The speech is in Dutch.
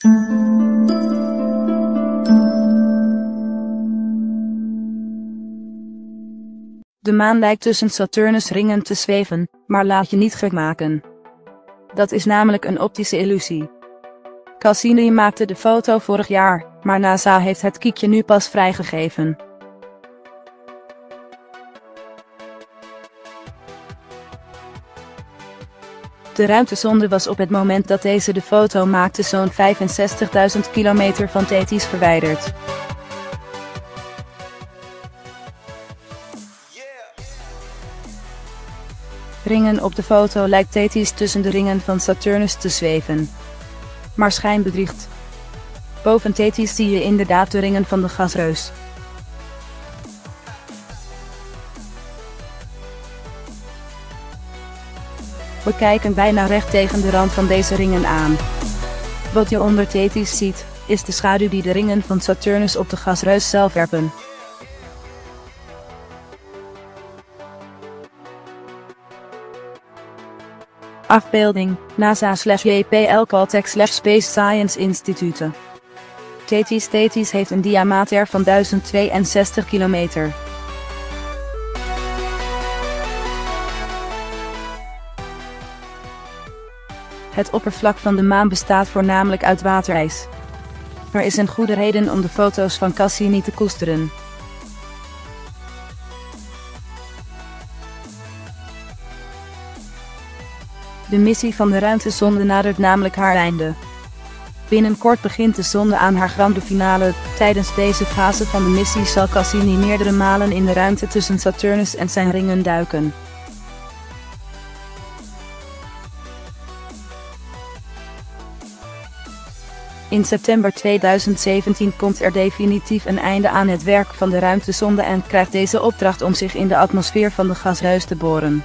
De maan lijkt tussen Saturnus ringen te zweven, maar laat je niet gek maken. Dat is namelijk een optische illusie. Cassini maakte de foto vorig jaar, maar NASA heeft het kiekje nu pas vrijgegeven. De ruimtesonde was op het moment dat deze de foto maakte zo'n 65.000 kilometer van Tethys verwijderd. Ringen op de foto lijkt Tethys tussen de ringen van Saturnus te zweven. Maar schijn bedriegt. Boven Tethys zie je inderdaad de ringen van de gasreus. We kijken bijna recht tegen de rand van deze ringen aan. Wat je onder Tethys ziet, is de schaduw die de ringen van Saturnus op de gasreus zelf werpen. Afbeelding, NASA slash JPL Caltech slash Space Science Institute. Tethys Tethys heeft een diameter van 1062 kilometer. Het oppervlak van de maan bestaat voornamelijk uit waterijs. Er is een goede reden om de foto's van Cassini te koesteren. De missie van de ruimtesonde nadert namelijk haar einde. Binnenkort begint de zonde aan haar grande finale. Tijdens deze fase van de missie zal Cassini meerdere malen in de ruimte tussen Saturnus en zijn ringen duiken. In september 2017 komt er definitief een einde aan het werk van de ruimtesonde en krijgt deze opdracht om zich in de atmosfeer van de gasruis te boren.